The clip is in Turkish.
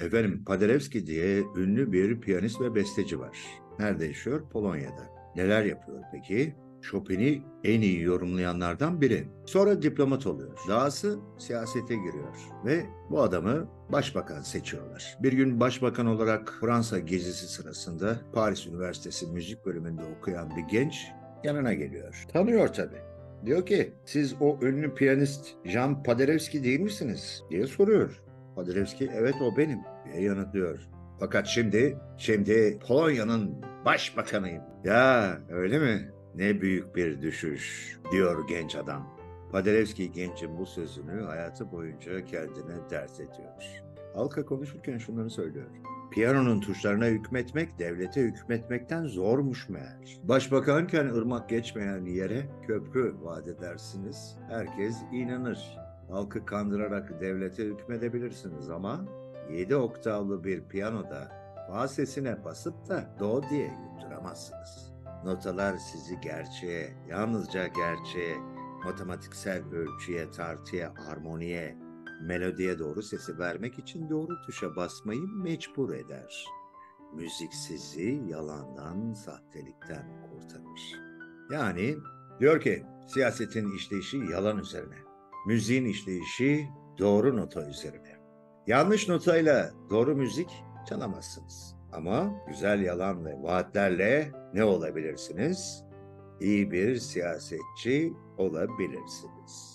Efendim Paderewski diye ünlü bir piyanist ve besteci var. Nerede yaşıyor? Polonya'da. Neler yapıyor peki? Chopin'i en iyi yorumlayanlardan biri. Sonra diplomat oluyor. Dahası siyasete giriyor. Ve bu adamı başbakan seçiyorlar. Bir gün başbakan olarak Fransa gezisi sırasında Paris Üniversitesi müzik bölümünde okuyan bir genç yanına geliyor. Tanıyor tabii. Diyor ki siz o ünlü piyanist Jean Paderewski değil misiniz? diye soruyor. Paderewski evet o benim diye yanıtlıyor. Fakat şimdi, şimdi Polonya'nın başbakanıyım. Ya öyle mi? Ne büyük bir düşüş diyor genç adam. Paderewski gencin bu sözünü hayatı boyunca kendine dert ediyor. Halka konuşurken şunları söylüyor. Piyanonun tuşlarına hükmetmek devlete hükmetmekten zormuş meğer. Başbakanken ırmak geçmeyen yere köprü vaat edersiniz. Herkes inanır. Halkı kandırarak devlete hükmedebilirsiniz ama 7 oktavlı bir piyanoda fa sesine basıp da do diye yutturamazsınız. Notalar sizi gerçeğe, yalnızca gerçeğe, matematiksel ölçüye, tartıya, armoniye, melodiye doğru sesi vermek için doğru tuşa basmayı mecbur eder. Müzik sizi yalandan, sahtelikten kurtarır. Yani diyor ki siyasetin işleyişi yalan üzerine. Müziğin işleyişi doğru nota üzerine. Yanlış notayla doğru müzik çalamazsınız. Ama güzel yalan ve vaatlerle ne olabilirsiniz? İyi bir siyasetçi olabilirsiniz.